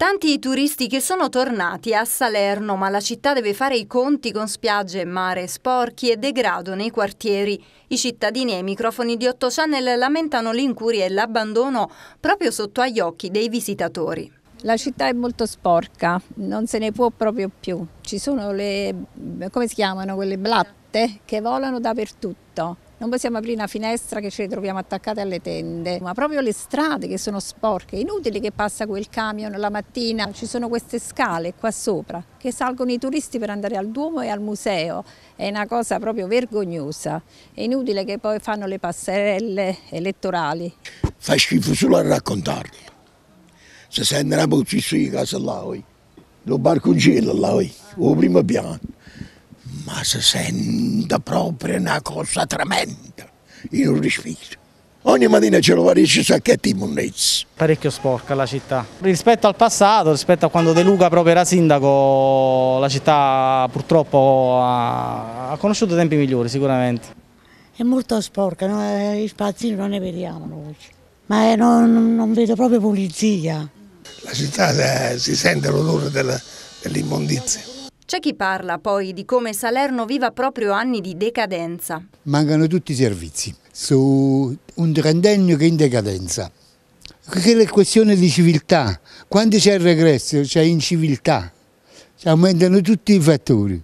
Tanti i turisti che sono tornati a Salerno, ma la città deve fare i conti con spiagge e mare sporchi e degrado nei quartieri. I cittadini ai microfoni di 8 Channel lamentano l'incuria e l'abbandono proprio sotto agli occhi dei visitatori. La città è molto sporca, non se ne può proprio più. Ci sono le, come si chiamano, quelle blatte che volano dappertutto non possiamo aprire una finestra che le troviamo attaccate alle tende, ma proprio le strade che sono sporche, è inutile che passa quel camion la mattina, ci sono queste scale qua sopra che salgono i turisti per andare al Duomo e al museo, è una cosa proprio vergognosa, è inutile che poi fanno le passerelle elettorali. Fa schifo solo a raccontarlo, se sente una posizione di casa là, lo barconcino là, o primo piano ma si sente proprio una cosa tremenda in un respiro. Ogni mattina ce lo parecchi sacchetti di monnezze. Parecchio sporca la città. Rispetto al passato, rispetto a quando De Luca proprio era sindaco, la città purtroppo ha, ha conosciuto tempi migliori sicuramente. È molto sporca, no? i spazi non ne vediamo noi, ma non, non, vedo proprio pulizia. La città eh, si sente l'odore dell'immondizia. C'è chi parla poi di come Salerno viva proprio anni di decadenza. Mancano tutti i servizi, su un trentennio che è in decadenza. Che è questione di civiltà. Quando c'è il regresso c'è inciviltà, aumentano tutti i fattori.